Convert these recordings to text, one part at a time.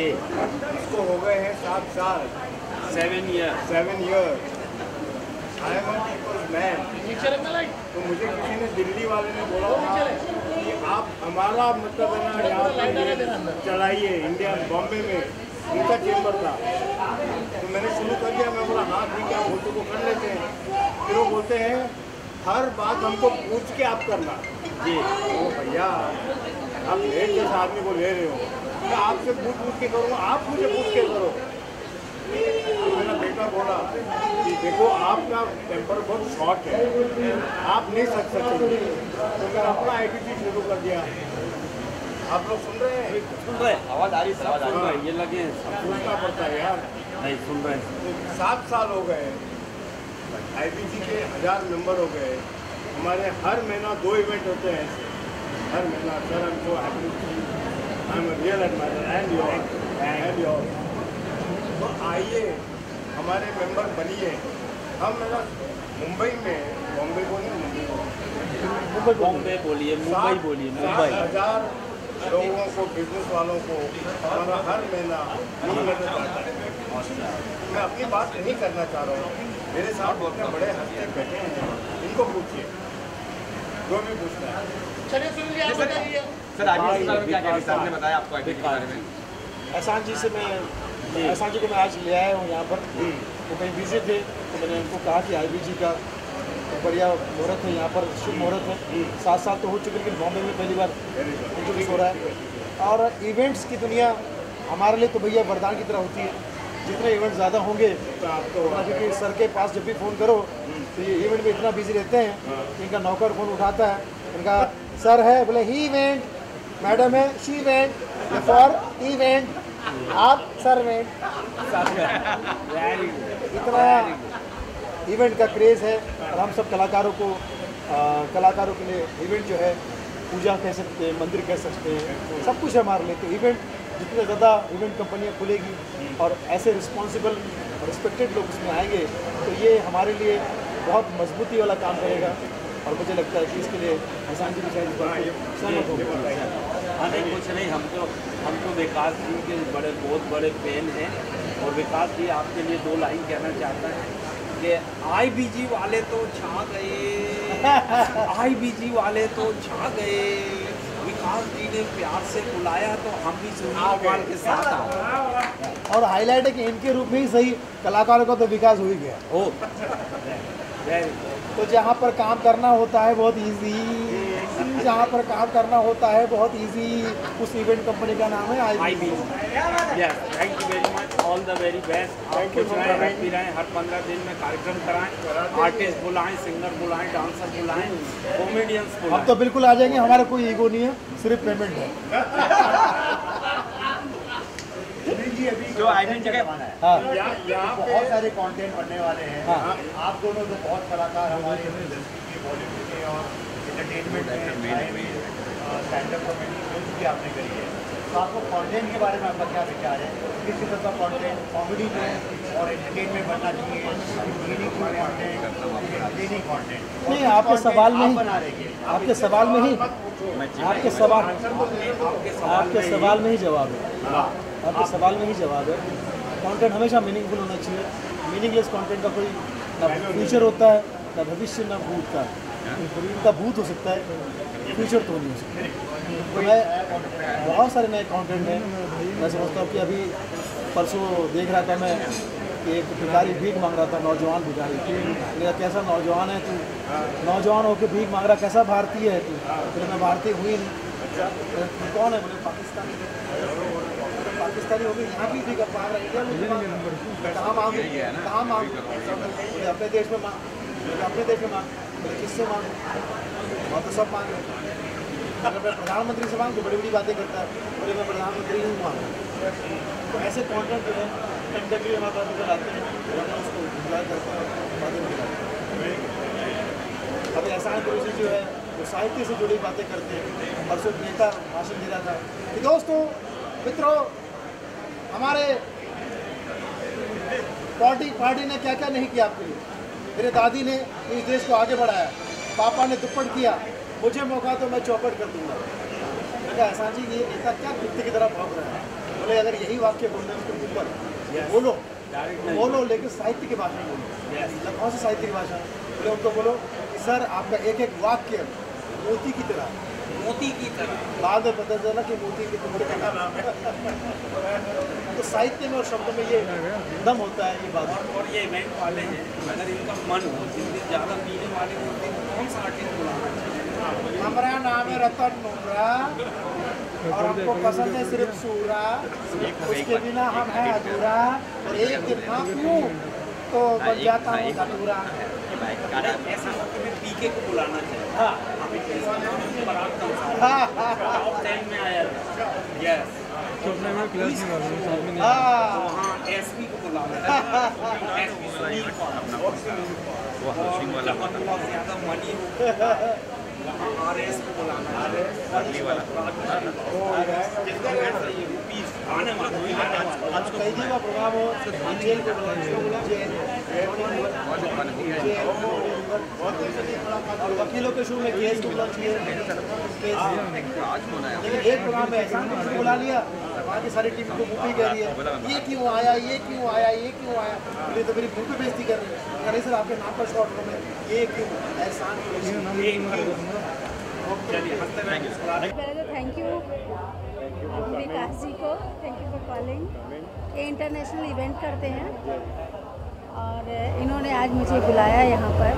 गए हैं सात साल। Seven year seven year I am people's man तो मुझे किसी ने दिल्ली वाले ने बोला था कि आप हमारा मतलब है ना यहाँ पे चलाइए इंडिया बॉम्बे में। उनका चेम्बर था। तो मैंने शुरू कर दिया। मैं बोला हाँ ठीक है बोलते को कर लेते हैं। फिर वो बोलते हैं हर बात हमको पूछ के आप करना। जी। ओ भैया आप रेट जैसे आदमी को ले रहे हो। आपसे पूछ पूछ के करूँगा आप मुझे पूछ के करो। मेरा बेटा बोला कि देखो आपका टेम्पर बहुत शॉर्ट है आप नहीं सक सकते तो मैंने अपना आई शुरू कर दिया। आप लोग सुन रहे हैं? सुन रहे हैं? आवाज़ आ रही है आवाज़ आ रही रहे हैं, ये लगे हैं। पूछना पड़ता है यार। नहीं सुन रहे हैं। तो सात साल हो गए। आईपीसी के हज़ार मेंबर हो गए। हमारे हर महीना दो इवेंट होते हैं ऐसे। हर महीना सर हम so I am real admire and your and your तो आइए हमारे मेंबर बनिए। हम मेरा मुंबई में बॉम्बे को नहीं मुंबई बॉम्बे बोलिए मुंबई बोलिए मुंबई। हज़ार लोगों को बिज़नेस वालों को हमारा हर महीना है मैं अपनी बात नहीं करना चाह रहा हूँ। मेरे साथ इतने बड़े हस्ते बैठे हैं। इनको पूछिए। जो भी पूछना है। चलिए सुन लिया सर आगे क्या क्या सर ने बताया आपको के बारे में। एहसान जी से मैं एहसान जी को मैं आज ले आया हूँ यहाँ पर। वो कहीं बिज़ी थे तो मैंने उनको कहा कि आई जी का बढ़िया मुहूर्त है यहाँ पर शुभ मुहूर्त है। सात साल तो हो चुके लेकिन बॉम्बे में पहली बार इंट्रोड्यूस हो रहा है। और इवेंट्स की दुनिया हमारे लिए तो भैया वरदान की तरह होती है। जितने इवेंट ज़्यादा होंगे तो आप तो क्योंकि सर के पास जब भी फ़ोन करो तो ये इवेंट में इतना बिज़ी रहते हैं कि इनका नौकर फ़ोन उठाता है इनका सर है बोले ही इवेंट मैडम है शी इवेंट फॉर इवेंट आप सर इवेंट इतना इवेंट का क्रेज़ है और हम सब कलाकारों को आ, कलाकारों के लिए इवेंट जो है पूजा कह सकते हैं मंदिर कह सकते हैं सब कुछ हमारे लिए। तो इवेंट जितने ज़्यादा इवेंट कंपनियाँ खुलेगी और ऐसे रिस्पॉन्सिबल रिस्पेक्टेड लोग उसमें आएँगे तो ये हमारे लिए बहुत मजबूती वाला काम करेगा और मुझे लगता है कि इसके लिए हसान जी भी शायद सहमत होंगे। हाँ नहीं कुछ नहीं हम तो हम तो विकास जी के बड़े बहुत बड़े फ़ैन हैं। और विकास जी आपके लिए दो लाइन कहना चाहता है कि आईबीजी वाले तो छा गए। आईबीजी वाले तो छा गए। विकास जी ने प्यार से बुलाया तो हम भी सुनील पाल के साथ आ और हाईलाइट है कि इनके रूप में ही सही कलाकारों का तो विकास हो ही गया। ओ तो जहाँ पर काम करना होता है बहुत इजी जहाँ पर काम करना होता है बहुत इजी उस इवेंट कंपनी का नाम है I B yes thank you very much all the very best आप रहें हैप्पी हर पंद्रह दिन में कार्यक्रम कराएँ. आर्टिस्ट बुलाएँ सिंगर बुलाएँ डांसर बुलाएँ कॉमेडियंस हम बुलाएँ तो बिल्कुल आ जाएँगे हमारा कोई ईगो नहीं है सिर्फ़ पेमेंट है। जो आइडेंटिटी हाँ। बहुत सारे कंटेंट बनने वाले हैं। हाँ। आप दोनों तो बहुत कलाकार हमारे बॉलीवुड के और में स्टैंड अप कॉमेडी फ़िल्म भी आपने करी है। तो आपको कंटेंट के बारे में आपका क्या विचार है? किस किस्म का कंटेंट कॉमेडी में और एंटरटेनमेंट बनना चाहिए। मीनिंगफुल कंटेंट नहीं, आपके सवाल में ही- बना रहे आपके सवाल में ही आपके सवाल आपके सवाल में ही जवाब है। आपके सवाल में ही जवाब है। कंटेंट हमेशा मीनिंगफुल होना चाहिए। मीनिंगलेस कंटेंट का कोई ना फ्यूचर होता है ना भविष्य ना भूत का। इनका भूत हो सकता है। फ्यूचर तो नहीं हो सकता। तो मैं बहुत सारे नए कंटेंट हैं। मैं समझता हूँ कि अभी परसों देख रहा था मैं कि एक भिखारी भीख मांग रहा था, नौजवान भिखारी। मेरा कैसा नौजवान है तू? नौजवान होकर भीख मांग रहा, कैसा भारतीय है तू? फिर मैं भारतीय हुई नहीं। कौन है? बोले, पाकिस्तानी। पाकिस्तानी हो गई यहाँ भी अपने देश में अपने देश में मांग। किससे मांग तो सब मांग अगर मैं प्रधानमंत्री से मांग तो बड़ी बड़ी बातें करता है। बोले मैं प्रधानमंत्री हूँ मांग तो ऐसे कॉन्टेंट जो है कंटेम्प्रेरी हमारे पास निकल आते हैं। और उसको इंजॉय करते हैं अभी एहसान कुरेशी जो है, वो साहित्य से जुड़ी बातें करते हैं। परसों नेता भाषण दे रहा था कि दोस्तों, मित्रों, हमारे पार्टी पार्टी ने क्या क्या नहीं किया आपके लिए? मेरे दादी ने इस देश को आगे बढ़ाया। पापा ने दुप्पट किया। मुझे मौका तो मैं चौपट कर दूँगा। मैं कहा एहसान जी ये नेता क्या कुत्ते की तरह भाग रहा है? बोले अगर यही वाक्य बोलना है उसके ऊपर बोलो। बोलो लेकिन साहित्य की भाषा बोलो। कौन सी साहित्य की भाषा? बोले उनको बोलो कि सर आपका एक एक वाक्य मोती की तरह। मोती की तरह। बाद में पता चला कि मोती के टुकड़े का नाम है। तो साहित्य में और शब्द में ये दम होता है ये बात। और और ये इवेंट वाले हैं अगर इनका मन हो जिनके ज़्यादा पीने वाले होते हैं तो कौन सा आर्टिस्ट बुलाना चाहिए। हमारा नाम है रतन नोरा और हमको पसंद है सिर्फ़ सूरा। उसके बिना हम हैं अधूरा और एक दिन हम क्यों तो बच जाता हूँ हो। मैं पीके को बुलाना चाहिए। हाँ। है। हाँ हाँ टॉप टेन में आया यस हाँ वहाँ एसपी को बुलाना चाहिए एसपी हाँ को और जहाँ बहुत ज़्यादा मनी हो वहाँ आर एस को। बुलाना चाहिए पीस आने वाला आने वाला आज कैदी का प्रोग्राम हो। को वकीलों के शो में केस को चाहिए लेकिन एक प्रोग्राम में ऐसा किसी बुला लिया वहाँ की सारी टीम को मुँह कह रही है। ये क्यों आया ये क्यों आया ये क्यों आया? ये तो मेरी मुँह पे बेइज्जती कर रही है। अरे सर आपके नाम पर शॉर्ट में ये क्यों? एहसान पहले तो थैंक यू विकास जी को। थैंक यू फॉर कॉलिंग ये इंटरनेशनल इवेंट करते हैं। और इन्होंने आज मुझे बुलाया यहाँ पर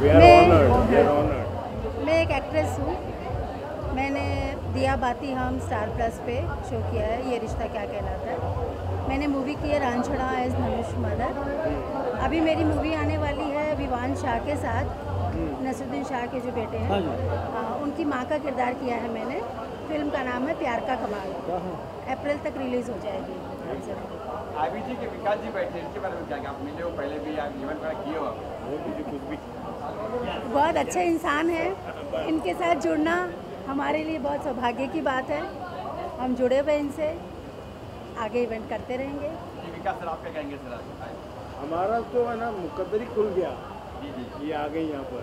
We are लिए मैं मैं एक एक्ट्रेस हूँ। मैंने दिया बाती हम स्टार प्लस पे शो किया है ये रिश्ता क्या कहलाता है। मैंने मूवी की है रानछड़ा एज धनुष मदर अभी मेरी मूवी आने वाली है विवान शाह के साथ नसरुद्दीन शाह के जो बेटे हैं। हाँ, उनकी माँ का किरदार किया है मैंने। फ़िल्म का नाम है प्यार का कमाल। अप्रैल तक रिलीज़ हो जाएगी। आईबीजी के विकास जी बैठे इनके बारे में क्या क्या आप मिले हो? पहले भी आप इवेंट वगैरह किए हो। बहुत अच्छे इंसान हैं। इनके साथ जुड़ना हमारे लिए बहुत सौभाग्य की बात है। हम जुड़े हुए इनसे। आगे इवेंट करते रहेंगे। विकास सर आप क्या कहेंगे सर? हमारा तो है ना मुकद्दर ही खुल गया। जी जी। ये आ गई यहाँ पर।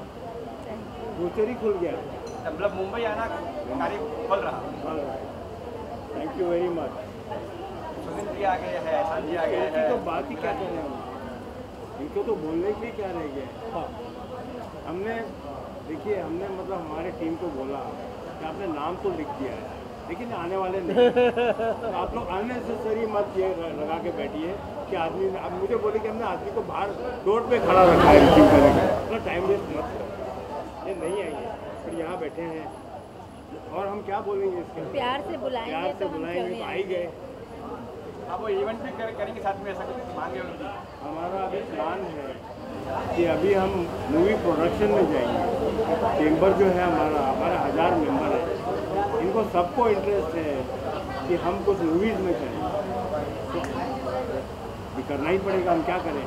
ही खुल गया। तो मतलब मुंबई आना कार्य फल रहा। Thank you very much Sunil ji आ गए हैं एहसान जी आ गए हैं तो बात ही क्या करें? हम इनको तो बोलने के लिए क्या रह गया? हमने देखिए हमने मतलब हमारे टीम को बोला कि आपने नाम तो लिख दिया है लेकिन आने वाले नहीं। तो आप लोग अननेसेसरी मत ये लगा के बैठिए कि आदमी अब मुझे बोले कि हमने आदमी को बाहर रोड पे खड़ा रखा है रिसीव करेंगे मतलब टाइम वेस्ट मत करो। ये नहीं आएँगे फिर यहाँ बैठे हैं। और हम क्या बोलेंगे इसके? प्यार से बुलाएँगे प्यार से तो बुलाएँगे तो आ गए। आप वो इवेंट भी कर, करेंगे साथ में ऐसा कुछ मांगे होंगे हमारा अभी प्लान है कि अभी हम मूवी प्रोडक्शन में जाएँगे। चेम्बर जो है हमारा हमारा हज़ार मेंबर है। इनको सबको इंटरेस्ट है कि हम कुछ मूवीज़ में करें तो करना ही पड़ेगा हम क्या करें?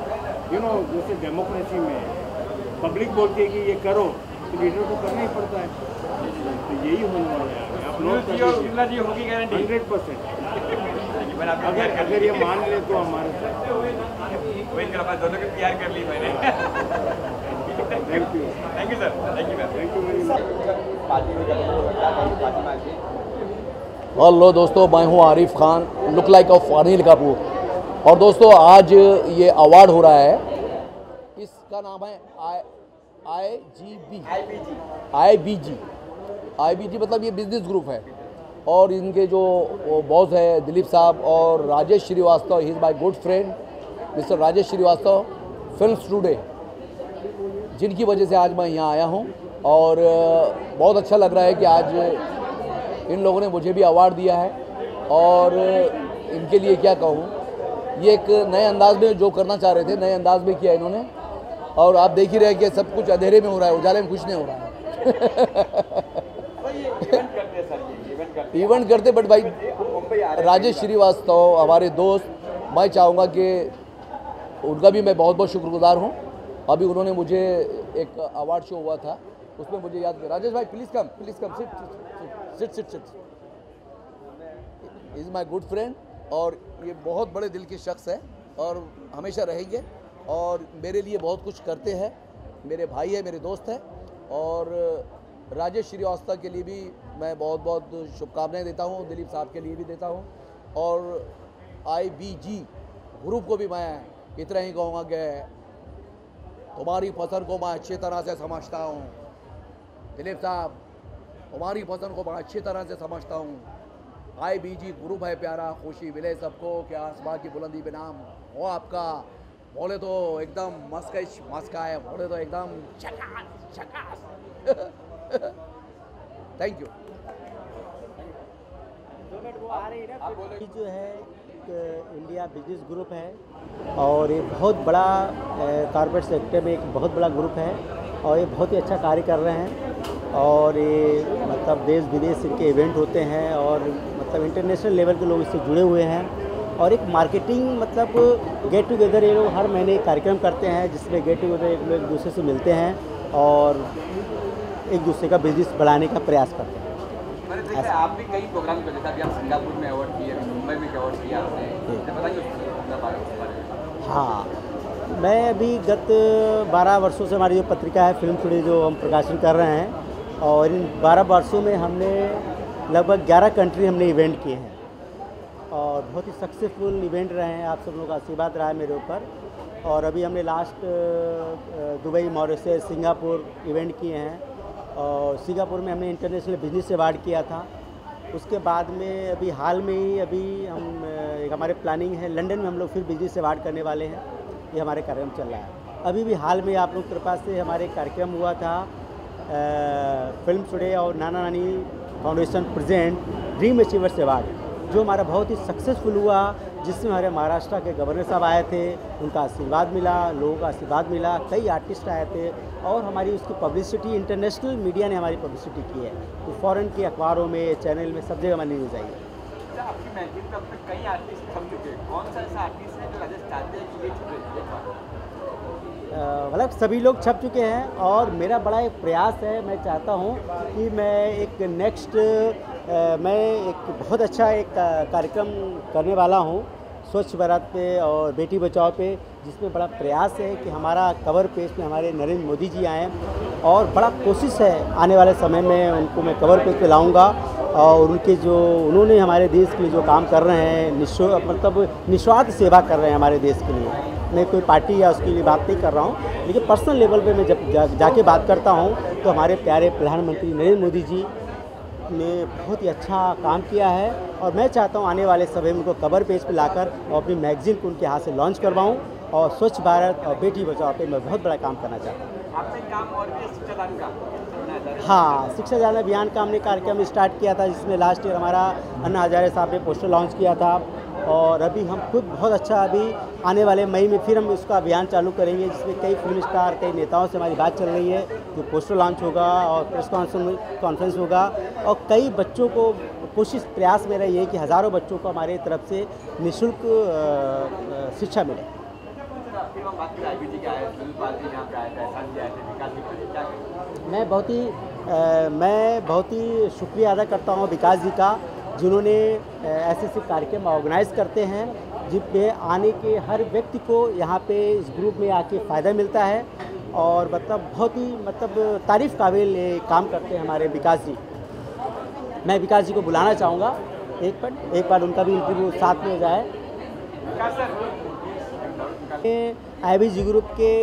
यू नो जैसे डेमोक्रेसी में पब्लिक बोलती है कि ये करो तो लीडर को करना ही पड़ता है। तो यही होने वाला है। आप लोग हंड्रेड परसेंट अगर अगर ये मान ले तो हमारे साथ। दोनों को प्यार कर ली मैंने। Thank you thank you sir thank you ma'am thank you very much party में करेंगे पार्टी में हेलो दोस्तों मैं हूँ Arif Khan look like of Anil Kapoor और दोस्तों आज ये अवार्ड हो रहा है। इसका नाम है I I G B IBG I B G I B G मतलब ये बिज़नेस ग्रुप है। और इनके जो बॉस है दिलीप साहब और Rajesh Srivastava he is my good friend mister Rajesh Srivastava film today जिनकी वजह से आज मैं यहाँ आया हूँ। और बहुत अच्छा लग रहा है कि आज इन लोगों ने मुझे भी अवार्ड दिया है। और इनके लिए क्या कहूँ, ये एक नए अंदाज में जो करना चाह रहे थे, नए अंदाज में किया इन्होंने। और आप देख ही रहे कि सब कुछ अंधेरे में हो रहा है, उजाले में कुछ नहीं हो रहा है। इवेंट करते बट भाई राजेश श्रीवास्तव, हमारे दोस्त, मैं चाहूँगा कि उनका भी मैं बहुत बहुत शुक्रगुजार हूँ। अभी उन्होंने मुझे एक अवार्ड शो हुआ था, उसमें मुझे याद किया राजेश भाई please come please come sit sit sit sit is my good friend और ये बहुत बड़े दिल के शख्स है और हमेशा रहेंगे और मेरे लिए बहुत कुछ करते हैं। मेरे भाई है, मेरे दोस्त हैं और राजेश श्रीवास्तव के लिए भी मैं बहुत बहुत शुभकामनाएँ देता हूँ, दिलीप साहब के लिए भी देता हूँ और आईबीजी ग्रुप को भी मैं इतना ही कहूँगा कि तुम्हारी पसंद को मैं अच्छी तरह से समझता हूँ। दिलीप साहब, तुम्हारी पसंद को मैं अच्छी तरह से समझता हूँ। आई बी जी ग्रुप है प्यारा, खुशी मिले सबको कि आसमान की बुलंदी पे नाम हो आपका? बोले तो एकदम मस्कश, मस्का है, बोले तो एकदम झकास झकास थैंक यू ये जो है एक इंडिया बिज़नेस ग्रुप है और ये बहुत बड़ा कारपोरेट सेक्टर में एक बहुत बड़ा ग्रुप है और ये बहुत ही अच्छा कार्य कर रहे हैं और ये मतलब देश विदेश इनके इवेंट होते हैं और मतलब इंटरनेशनल लेवल के लोग इससे जुड़े हुए हैं और एक मार्केटिंग मतलब गेट टुगेदर ये लोग हर महीने कार्यक्रम करते हैं जिसमें गेट टुगेदर एक लोग एक दूसरे से मिलते हैं और एक दूसरे का बिज़नेस बढ़ाने का प्रयास करते हैं। आप भी कई प्रोग्राम जैसे अभी आप सिंगापुर में अवार्ड किए, मुंबई में अवार्ड किया आपने तो हाँ मैं अभी गत 12 वर्षों से हमारी जो पत्रिका है फ़िल्म थोड़ी जो हम प्रकाशन कर रहे हैं, और इन 12 वर्षों में हमने लगभग 11 कंट्री हमने इवेंट किए हैं। और बहुत ही सक्सेसफुल इवेंट रहे हैं, आप सब लोगों का आशीर्वाद रहा है मेरे ऊपर। और अभी हमने last Dubai, Mauritius, Singapore event किए हैं। सिंगापुर में हमने इंटरनेशनल बिज़नेस अवार्ड किया था। उसके बाद में अभी हाल में ही अभी हम एक हमारे प्लानिंग है लंदन में हम लोग फिर बिज़नेस अवार्ड करने वाले हैं। ये हमारे कार्यक्रम चल रहा है। अभी भी हाल में आप लोग कृपा से हमारे कार्यक्रम हुआ था फ़िल्म टुडे और Nana Nani foundation present dream achievers award जो हमारा बहुत ही सक्सेसफुल हुआ, जिसमें हमारे महाराष्ट्र के गवर्नर साहब आए थे, उनका आशीर्वाद मिला, लोगों का आशीर्वाद मिला, कई आर्टिस्ट आए थे, और हमारी उसकी पब्लिसिटी इंटरनेशनल मीडिया ने हमारी पब्लिसिटी की है। तो फ़ॉरेन के अखबारों में चैनल में, सब जगह हमारी न्यूज़ आई है। अच्छा आपकी मैगजीन कई आर्टिस्ट छप चुके कौन सा ऐसा आर्टिस्ट है जो ये छपे मतलब सभी लोग छप चुके हैं और मेरा बड़ा एक प्रयास है, मैं चाहता हूँ कि मैं एक नेक्स्ट मैं एक बहुत अच्छा एक कार्यक्रम करने वाला हूँ स्वच्छ भारत पे और बेटी बचाओ पे, जिसमें बड़ा प्रयास है कि हमारा कवर पेज पे हमारे नरेंद्र मोदी जी आएँ और बड़ा कोशिश है आने वाले समय में उनको मैं कवर पेज पे लाऊँगा और उनके जो, उन्होंने हमारे देश के लिए जो काम कर रहे हैं निस्व मतलब निस्वार्थ सेवा कर रहे हैं हमारे देश के लिए। मैं कोई पार्टी या उसके लिए बात नहीं कर रहा हूँ। लेकिन पर्सनल लेवल पे मैं जब जा, जाके बात करता हूँ तो हमारे प्यारे प्रधानमंत्री नरेंद्र मोदी जी ने बहुत ही अच्छा काम किया है और मैं चाहता हूँ आने वाले समय में उनको कवर पेज पर लाकर और अपनी मैगजीन को उनके हाथ से लॉन्च करवाऊँ और स्वच्छ भारत और बेटी बचाओ पे मैं बहुत बड़ा काम करना चाहता हूँ। आपने काम और भी शिक्षादान का? है हाँ शिक्षा दान अभियान का हमने कार्यक्रम स्टार्ट किया था जिसमें लास्ट ईयर हमारा अन्ना हजारे साहब ने पोस्टर लॉन्च किया था। और अभी हम खुद बहुत अच्छा अभी आने वाले मई में फिर हम उसका अभियान चालू करेंगे, जिसमें कई फ़िल्म स्टार कई नेताओं से हमारी बात चल रही है, जो पोस्टर लॉन्च होगा और प्रेस कॉन्फ्रेंस होगा। और कई बच्चों को कोशिश, प्रयास मेरा ये कि हज़ारों बच्चों को हमारे तरफ़ से निःशुल्क शिक्षा मिले। मैं बहुत ही मैं बहुत ही शुक्रिया अदा करता हूँ विकास जी का जिन्होंने ऐसे ऐसे कार्यक्रम ऑर्गेनाइज करते हैं जिनपे आने के हर व्यक्ति को यहाँ पे इस ग्रुप में आके फ़ायदा मिलता है और मतलब बहुत ही मतलब तारीफ़ काबिल काम करते हैं हमारे विकास जी। मैं विकास जी को बुलाना चाहूँगा। एक बार एक बार उनका भी इंटरव्यू साथ में जाए। आई बी जी ग्रुप के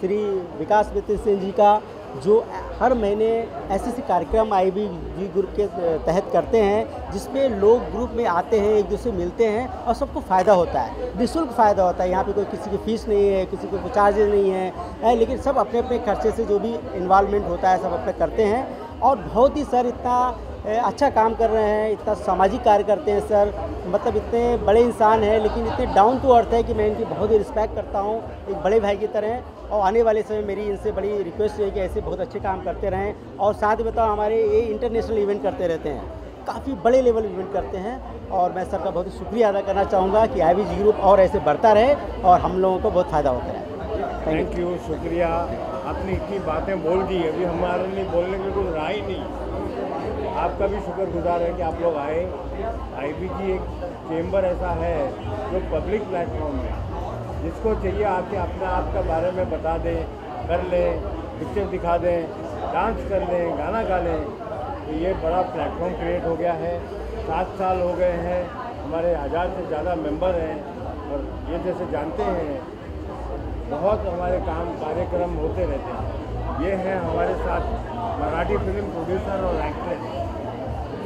श्री विकास मित्र सिंह जी का जो हर महीने ऐसे ऐसे कार्यक्रम आई बी जी ग्रुप के तहत करते हैं जिसमें लोग ग्रुप में आते हैं एक दूसरे मिलते हैं और सबको फ़ायदा होता है। निःशुल्क फ़ायदा होता है। यहाँ पे कोई किसी की फ़ीस नहीं है किसी को कोई चार्जेस नहीं है है, लेकिन सब अपने अपने खर्चे से जो भी इन्वॉल्वमेंट होता है सब अपने करते हैं। और बहुत ही सर इतना अच्छा काम कर रहे हैं इतना सामाजिक कार्य करते हैं सर। मतलब इतने बड़े इंसान हैं लेकिन इतने डाउन टू अर्थ है कि मैं इनकी बहुत ही रिस्पेक्ट करता हूँ। एक बड़े भाई की तरह। और आने वाले समय मेरी इनसे बड़ी रिक्वेस्ट है कि ऐसे बहुत अच्छे काम करते रहें और साथ ही बताओ हमारे ये इंटरनेशनल इवेंट करते रहते हैं। काफ़ी बड़े लेवल इवेंट करते हैं और मैं सर का बहुत शुक्रिया अदा करना चाहूँगा कि आई जी ग्रुप और ऐसे बढ़ता रहे और हम लोगों को बहुत फ़ायदा होता रहे। थैंक यू शुक्रिया। आपने इतनी बातें बोल दी, अभी हमारे लिए बोलने के कोई राय नहीं। आपका भी शुक्रगुजार है कि आप लोग आए। आईबीजी एक चैम्बर ऐसा है जो पब्लिक प्लेटफॉर्म है। जिसको चाहिए आके अपने आप के बारे में बता दें, कर लें पिक्चर दिखा दें डांस कर लें, गाना गा लें तो ये बड़ा प्लेटफॉर्म क्रिएट हो गया है। सात साल हो गए हैं, हमारे हज़ार से ज़्यादा मेंबर हैं, और ये जैसे जानते हैं, बहुत हमारे काम कार्यक्रम होते रहते हैं। ये हैं हमारे साथ मराठी फ़िल्म प्रोड्यूसर और एक्ट्रेस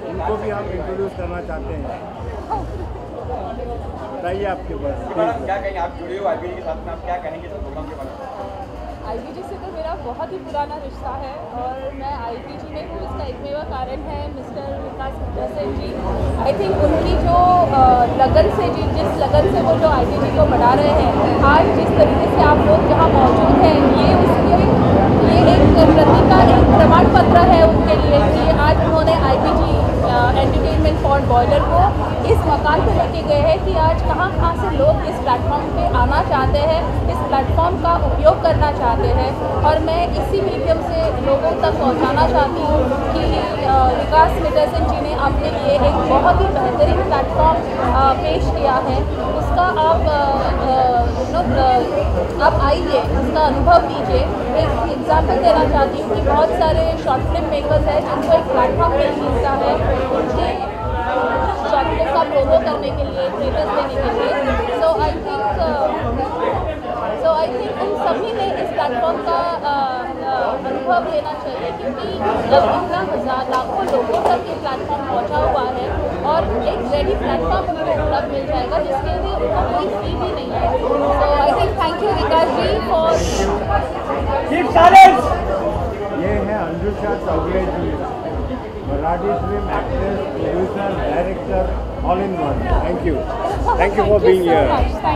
इनको भी हम इंट्रोड्यूस करना चाहते हैं। बताइए आपके पास क्या कहेंगे? आप जुड़े हो आईबीजी के साथ में आप क्या कहेंगे इस प्रोग्राम के बारे में? आईबीजी से तो मेरा बहुत ही पुराना रिश्ता है और मैं आईबीजी में हूँ इसका एकमेव कारण है mister Vikas Sen ji. I think उनकी जो लगन से जी जिस लगन से वो जो आईबीजी को बढ़ा रहे हैं आज जिस तरीके से आप लोग जहाँ मौजूद हैं ये उसके ये एक प्रतिका एक प्रमाण पत्र है उनके लिए कि आज उन्होंने आईबीजी एंटरटेनमेंट फॉर बॉयलर को इस मकान पर लेके गए हैं कि आज कहाँ कहाँ से लोग इस प्लेटफॉर्म पे आना चाहते हैं, इस प्लेटफॉर्म का उपयोग करना चाहते हैं। और मैं इसी मीडियम से लोगों तक पहुँचाना चाहती हूँ कि विकास मिटरसन जी ने अपने लिए एक बहुत ही बेहतरीन प्लेटफॉर्म पेश किया है। उसका आप अ, आप आइए उसका अनुभव लीजिए एक एग्ज़ाम्पल देना चाहती हूँ कि बहुत सारे शॉर्ट फ़िल्म मेकर्स हैं जिनको एक प्लेटफॉर्म नहीं मिलता है। उनके शॉर्ट फ़िल्म का प्रोमो करने के लिए ट्रेलर्स देने के लिए। सो I think so I think उन सभी ने इस प्लेटफॉर्म का अनुभव लेना चाहिए क्योंकि अब इतना हज़ार लाखों लोगों तक ये प्लेटफॉर्म पहुँचा हुआ है और एक रेडी प्लेटफॉर्म उनको उपलब्ध मिल जाएगा जिसके लिए उनको कोई फ़ी भी नहीं है so I think thank you Vikas ji for ये है Anjusha Chougule ji Marathi film actress producer director all in one thank you thank you for being so here much. Thank you.